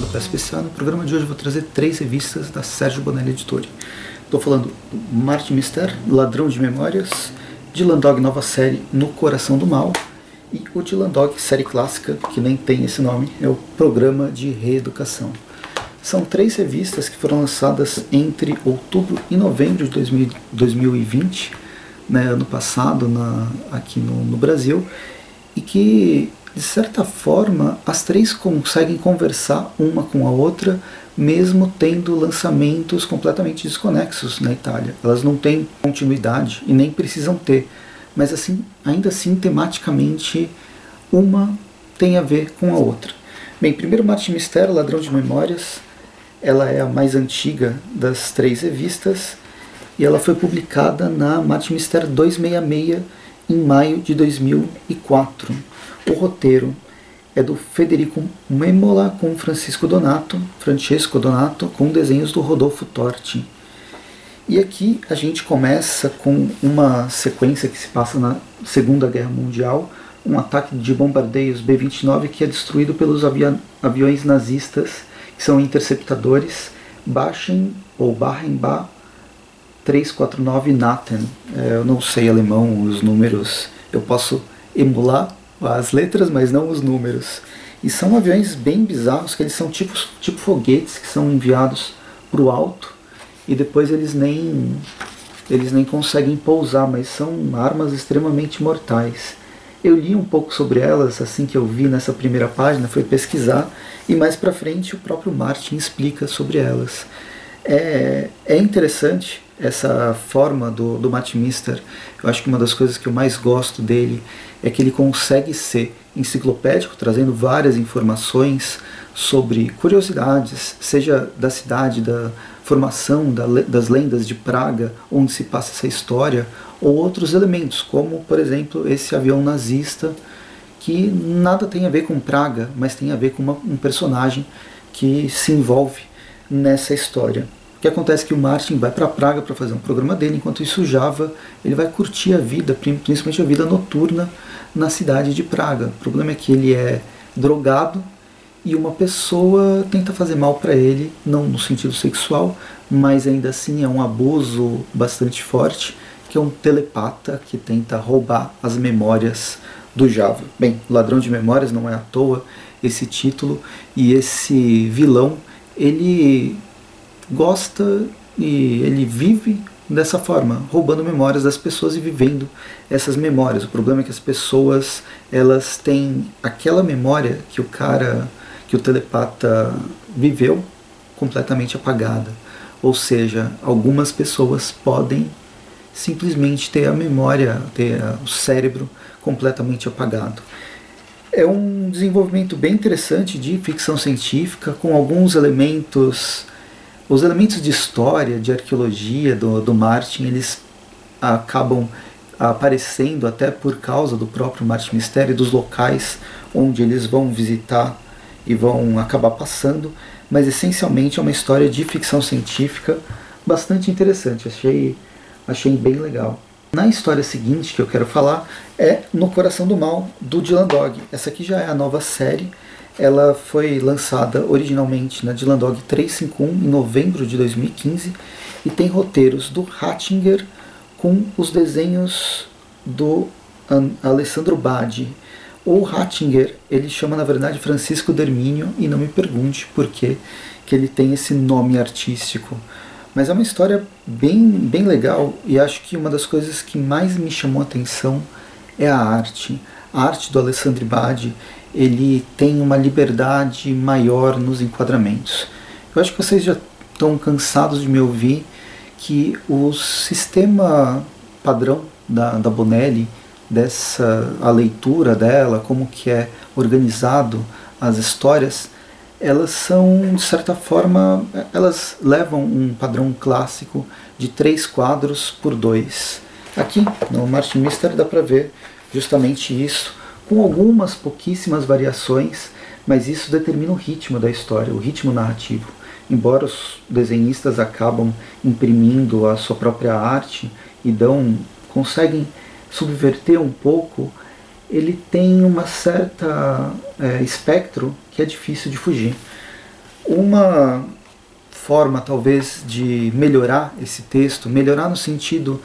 do PSPCA. No programa de hoje vou trazer três revistas da Sérgio Bonelli Editore. Estou falando Martin Mister, Ladrão de Memórias, Dylan Dog Nova Série No Coração do Mal e o Dylan Dog Série Clássica, que nem tem esse nome, é o Programa de Reeducação. São três revistas que foram lançadas entre outubro e novembro de 2000, 2020, né, ano passado, na, aqui no, no Brasil, e que de certa forma, as três conseguem conversar uma com a outra, mesmo tendo lançamentos completamente desconexos na Itália. Elas não têm continuidade e nem precisam ter, mas assim, ainda assim, tematicamente, uma tem a ver com a outra. Bem, primeiro Marte Mistério, Ladrão de Memórias, ela é a mais antiga das três revistas e ela foi publicada na Marte Mistério 266 em maio de 2004. O roteiro é do Federico Memola com Francisco Donato, Francesco Donato, com desenhos do Rodolfo Torti. E aqui a gente começa com uma sequência que se passa na Segunda Guerra Mundial, um ataque de bombardeios B-29 que é destruído pelos avi aviões nazistas, que são interceptadores, Bachen ou Bachenbach 349 Naten. É, eu não sei alemão, os números eu posso emular as letras, mas não os números. E são aviões bem bizarros, que eles são tipo, tipo foguetes que são enviados para o alto e depois eles nem, eles nem conseguem pousar, mas são armas extremamente mortais. Eu li um pouco sobre elas assim que eu vi nessa primeira página, foi pesquisar e mais para frente o próprio Martin explica sobre elas. É, é interessante essa forma do, do Matt Mister. Eu acho que uma das coisas que eu mais gosto dele é que ele consegue ser enciclopédico, trazendo várias informações sobre curiosidades, seja da cidade, da formação da, das lendas de Praga, onde se passa essa história, ou outros elementos, como, por exemplo, esse avião nazista, que nada tem a ver com Praga, mas tem a ver com uma, um personagem que se envolve nessa história. O que acontece é que o Martin vai para Praga para fazer um programa dele, enquanto isso Java ele vai curtir a vida, principalmente a vida noturna na cidade de Praga. O problema é que ele é drogado e uma pessoa tenta fazer mal para ele, não no sentido sexual, mas ainda assim é um abuso bastante forte, que é um telepata que tenta roubar as memórias do Java. Bem, Ladrão de Memórias não é à toa esse título e esse vilão, ele gosta e ele vive dessa forma, roubando memórias das pessoas e vivendo essas memórias. O problema é que as pessoas elas têm aquela memória que o cara, que o telepata viveu completamente apagada. Ou seja, algumas pessoas podem simplesmente ter a memória, ter o cérebro completamente apagado. É um desenvolvimento bem interessante de ficção científica com alguns elementos os elementos de história, de arqueologia do, do Martin, eles acabam aparecendo até por causa do próprio Martin Mistério, dos locais onde eles vão visitar e vão acabar passando, mas essencialmente é uma história de ficção científica bastante interessante, achei, achei bem legal. Na história seguinte que eu quero falar é No Coração do Mal, do Dylan Dog. Essa aqui já é a nova série, ela foi lançada originalmente na Dylan Dog 351 em novembro de 2015 e tem roteiros do Hattinger com os desenhos do Alessandro Badi. O Hattinger, ele chama na verdade Francisco Derminio e não me pergunte por que, que ele tem esse nome artístico. Mas é uma história bem, bem legal e acho que uma das coisas que mais me chamou a atenção é a arte. A arte do Alessandro Badi ele tem uma liberdade maior nos enquadramentos. Eu acho que vocês já estão cansados de me ouvir que o sistema padrão da, da Bonelli, dessa a leitura dela, como que é organizado as histórias, elas são de certa forma elas levam um padrão clássico de três quadros por dois. Aqui no Martin Mister dá para ver justamente isso com algumas pouquíssimas variações, mas isso determina o ritmo da história, o ritmo narrativo. Embora os desenhistas acabam imprimindo a sua própria arte e dão, conseguem subverter um pouco, ele tem uma certa é, espectro que é difícil de fugir. Uma forma, talvez, de melhorar esse texto, melhorar no sentido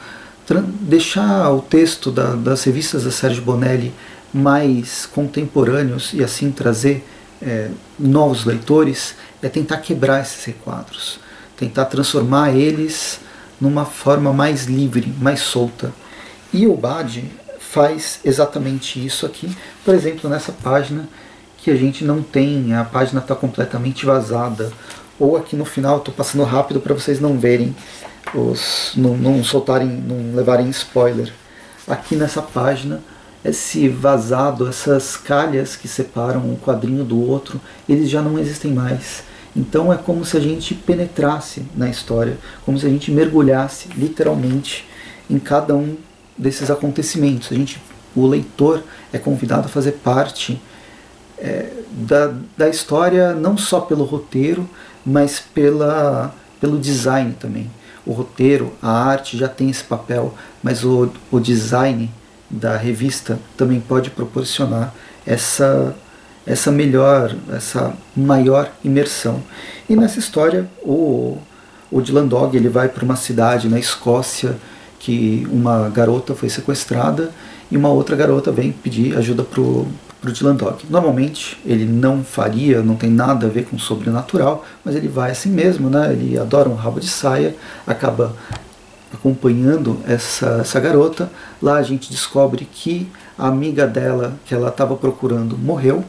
deixar o texto da, das revistas da Sérgio Bonelli mais contemporâneos e assim trazer é, novos leitores, é tentar quebrar esses requadros, tentar transformar eles numa forma mais livre, mais solta. E o Bade faz exatamente isso aqui, por exemplo, nessa página que a gente não tem, a página está completamente vazada, ou aqui no final, estou passando rápido para vocês não verem, os, não, não soltarem, não levarem spoiler. Aqui nessa página, esse vazado, essas calhas que separam um quadrinho do outro, eles já não existem mais. Então é como se a gente penetrasse na história, como se a gente mergulhasse literalmente em cada um desses acontecimentos. A gente, o leitor é convidado a fazer parte é, da, da história não só pelo roteiro, mas pela, pelo design também. O roteiro, a arte já tem esse papel, mas o, o design da revista também pode proporcionar essa essa melhor, essa maior imersão. E nessa história, o, o Dylan Dog ele vai para uma cidade na Escócia que uma garota foi sequestrada e uma outra garota vem pedir ajuda pro para o Dylan Dog. Normalmente ele não faria, não tem nada a ver com sobrenatural, mas ele vai assim mesmo, né? Ele adora um rabo de saia, acaba acompanhando essa, essa garota. Lá a gente descobre que a amiga dela, que ela estava procurando, morreu.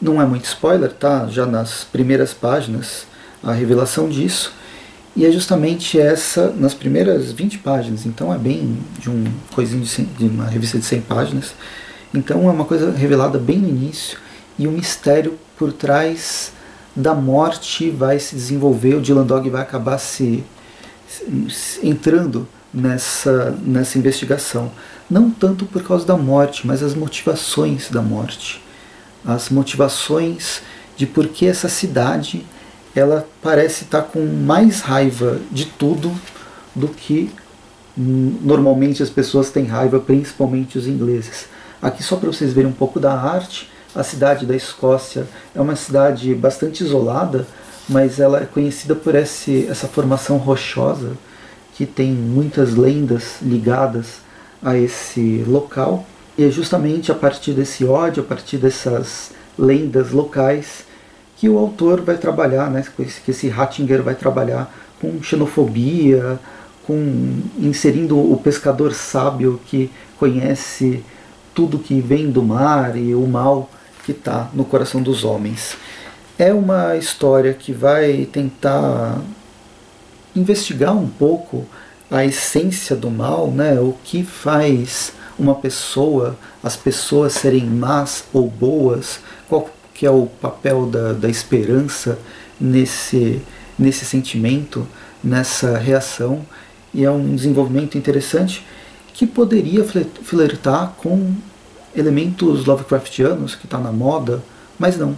Não é muito spoiler, tá? Já nas primeiras páginas a revelação disso. E é justamente essa, nas primeiras 20 páginas, então é bem de um coisinho de, 100, de uma revista de 100 páginas então é uma coisa revelada bem no início e o mistério por trás da morte vai se desenvolver, o Dylan Dog vai acabar se, se entrando nessa, nessa investigação. Não tanto por causa da morte, mas as motivações da morte. As motivações de por que essa cidade ela parece estar com mais raiva de tudo do que normalmente as pessoas têm raiva, principalmente os ingleses. Aqui só para vocês verem um pouco da arte, a cidade da Escócia é uma cidade bastante isolada, mas ela é conhecida por esse, essa formação rochosa que tem muitas lendas ligadas a esse local. E é justamente a partir desse ódio, a partir dessas lendas locais, que o autor vai trabalhar, né, que esse Rattinger vai trabalhar com xenofobia, com inserindo o pescador sábio que conhece tudo que vem do mar e o mal que está no coração dos homens. É uma história que vai tentar investigar um pouco a essência do mal, né? o que faz uma pessoa, as pessoas serem más ou boas, qual que é o papel da, da esperança nesse, nesse sentimento, nessa reação, e é um desenvolvimento interessante que poderia flertar com elementos Lovecraftianos, que está na moda, mas não.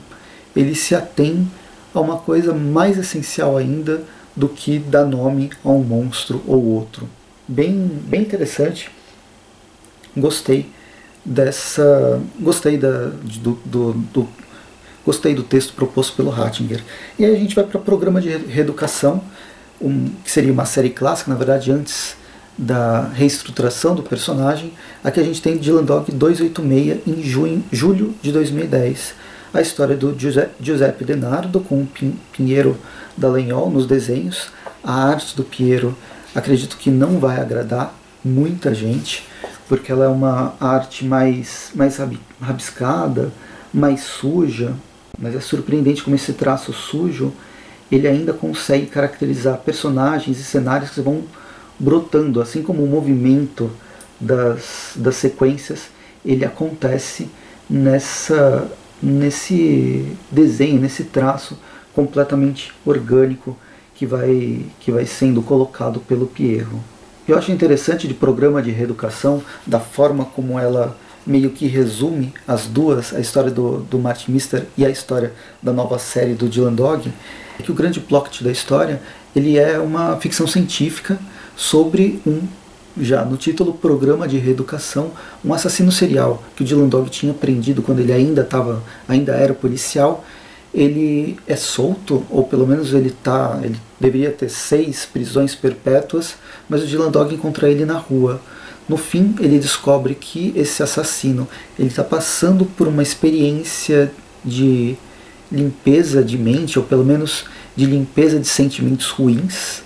Ele se atém a uma coisa mais essencial ainda do que dar nome a um monstro ou outro. Bem, bem interessante. Gostei dessa. Gostei da, do, do, do gostei do texto proposto pelo Rattinger. E aí a gente vai para o programa de reeducação, um, que seria uma série clássica, na verdade, antes da reestruturação do personagem, aqui a gente tem Dylan Dog 286 em junho, julho de 2010. A história do Giuseppe Denardo com o Pinheiro Dallagnol nos desenhos. A arte do Piero acredito que não vai agradar muita gente, porque ela é uma arte mais, mais rabiscada, mais suja, mas é surpreendente como esse traço sujo ele ainda consegue caracterizar personagens e cenários que vão brotando, assim como o movimento das, das sequências, ele acontece nessa, nesse desenho, nesse traço completamente orgânico que vai, que vai sendo colocado pelo Pierro. Eu acho interessante de programa de reeducação, da forma como ela meio que resume as duas, a história do, do Martin Mister e a história da nova série do Dylan Dog, é que o grande plot da história ele é uma ficção científica sobre um, já no título, programa de reeducação, um assassino serial que o Dylan Dog tinha prendido quando ele ainda, tava, ainda era policial ele é solto, ou pelo menos ele tá, ele deveria ter seis prisões perpétuas, mas o Dylan Dog encontra ele na rua. No fim, ele descobre que esse assassino ele está passando por uma experiência de limpeza de mente, ou pelo menos de limpeza de sentimentos ruins,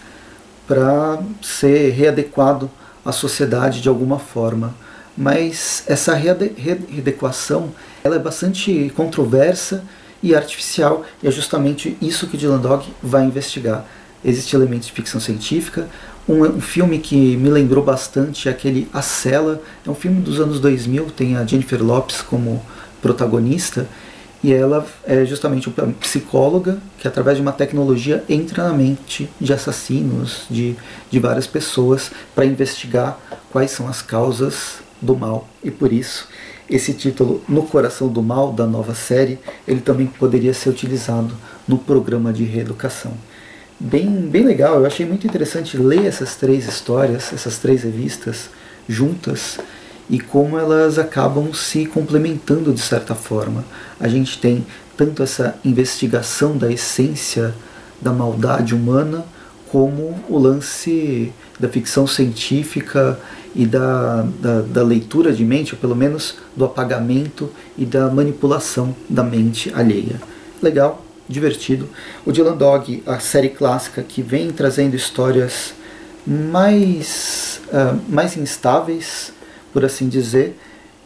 para ser readequado à sociedade de alguma forma. Mas essa readequação ela é bastante controversa e artificial, e é justamente isso que Dylan Dog vai investigar. Existem elementos de ficção científica. Um, um, filme que me lembrou bastante é aquele A Cela, é um filme dos anos 2000, tem a Jennifer Lopes como protagonista, e ela é justamente uma psicóloga que, através de uma tecnologia, entra na mente de assassinos, de, de várias pessoas, para investigar quais são as causas do mal. E por isso, esse título, No Coração do Mal, da nova série, ele também poderia ser utilizado no programa de reeducação. Bem, bem legal, eu achei muito interessante ler essas três histórias, essas três revistas juntas e como elas acabam se complementando de certa forma. A gente tem tanto essa investigação da essência da maldade humana, como o lance da ficção científica e da, da, da, leitura de mente, ou pelo menos do apagamento e da manipulação da mente alheia. Legal, divertido. O Dylan Dog, a série clássica que vem trazendo histórias mais, uh, mais instáveis, por assim dizer,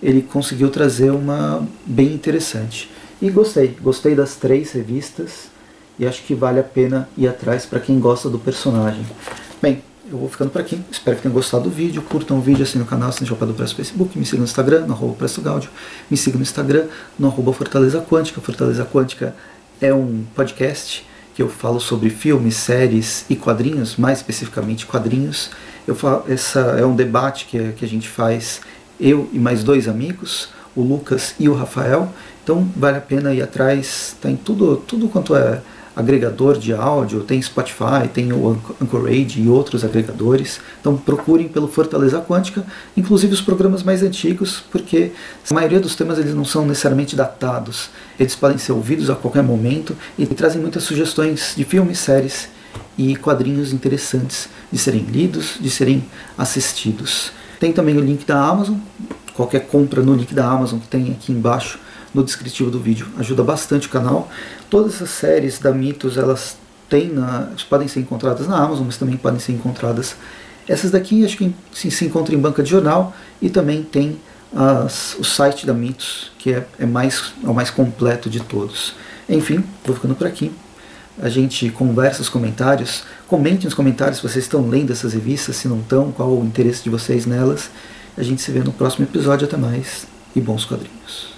ele conseguiu trazer uma bem interessante. E gostei, gostei das três revistas e acho que vale a pena ir atrás para quem gosta do personagem. Bem, eu vou ficando por aqui. Espero que tenham gostado do vídeo. Curtam o vídeo, assinem o canal, assinem o Chapéu do Presto Facebook, me sigam no Instagram, no arroba Presto Gaudio. Me sigam no Instagram, no arroba Fortaleza Quântica. Fortaleza Quântica é um podcast que eu falo sobre filmes, séries e quadrinhos, mais especificamente quadrinhos. Eu falo, essa é um debate que, que a gente faz, eu e mais dois amigos, o Lucas e o Rafael. Então vale a pena ir atrás, tem tudo, tudo quanto é agregador de áudio, tem Spotify, tem o Anchorage e outros agregadores. Então procurem pelo Fortaleza Quântica, inclusive os programas mais antigos, porque a maioria dos temas eles não são necessariamente datados. Eles podem ser ouvidos a qualquer momento e trazem muitas sugestões de filmes, séries e quadrinhos interessantes de serem lidos, de serem assistidos. Tem também o link da Amazon, qualquer compra no link da Amazon que tem aqui embaixo no descritivo do vídeo. Ajuda bastante o canal. Todas essas séries da Mitos, elas têm na, podem ser encontradas na Amazon, mas também podem ser encontradas. Essas daqui acho que se, se encontram em banca de jornal e também tem as, o site da Mitos, que é, é, mais, é o mais completo de todos. Enfim, vou ficando por aqui a gente conversa os comentários. Comente nos comentários se vocês estão lendo essas revistas, se não estão, qual o interesse de vocês nelas. A gente se vê no próximo episódio. Até mais e bons quadrinhos.